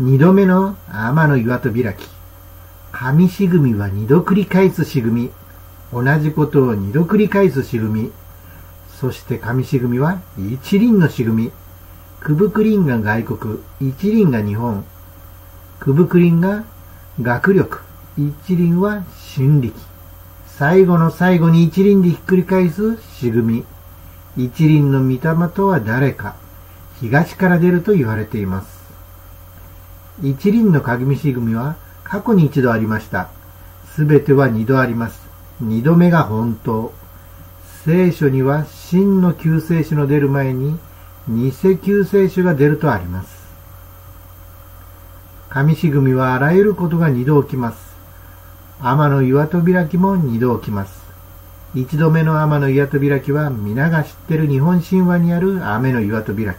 二度目の天の岩戸開き。神しぐみは二度繰り返すしぐみ。同じことを二度繰り返すしぐみ。そして神しぐみは一輪のしぐみ。くぶくりんが外国、一輪が日本。くぶくりんが学力、一輪は春力。最後の最後に一輪でひっくり返すしぐみ。一輪の御霊とは誰か。東から出ると言われています。一輪の鏡しぐみは過去に一度ありました。すべては二度あります。二度目が本当。聖書には真の救世主の出る前に偽救世主が出るとあります。神しぐみはあらゆることが二度起きます。天の岩戸開きも二度起きます。一度目の天の岩戸開きは皆が知ってる日本神話にある雨の岩戸開き。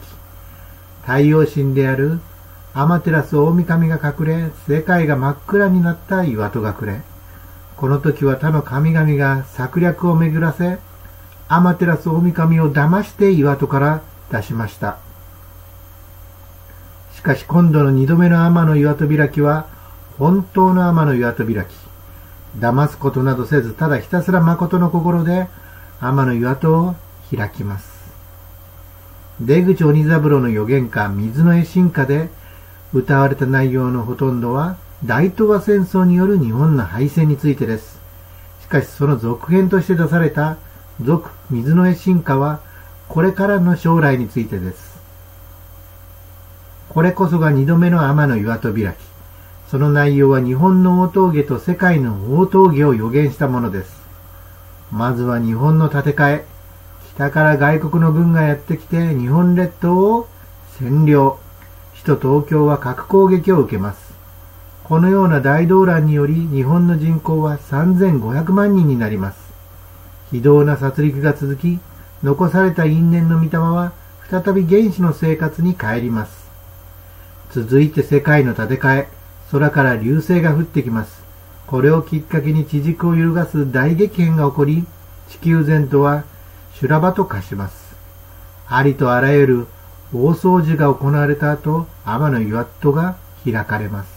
太陽神であるアマテラス大神が隠れ、世界が真っ暗になった岩戸隠れ。この時は他の神々が策略を巡らせ、アマテラス大神を騙して岩戸から出しました。しかし今度の二度目の天の岩戸開きは、本当の天の岩戸開き。騙すことなどせず、ただひたすら誠の心で天の岩戸を開きます。出口鬼三郎の予言家、水の絵進歌で、歌われた内容のほとんどは大東亜戦争による日本の敗戦についてです。しかしその続編として出された続水の絵進化はこれからの将来についてです。これこそが二度目の天の岩戸開き。その内容は日本の大峠と世界の大峠を予言したものです。まずは日本の建て替え。北から外国の軍がやってきて日本列島を占領。首都東京は核攻撃を受けます。このような大動乱により日本の人口は3500万人になります。非道な殺戮が続き、残された因縁の御霊は再び原始の生活に帰ります。続いて世界の建て替え、空から流星が降ってきます。これをきっかけに地軸を揺るがす大激変が起こり、地球全土は修羅場と化します。ありとあらゆる大掃除が行われた後、天の岩戸が開かれます。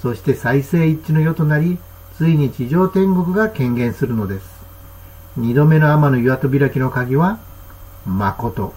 そして再生一致の世となり、ついに地上天国が権限するのです。二度目の天の岩戸開きの鍵は、誠。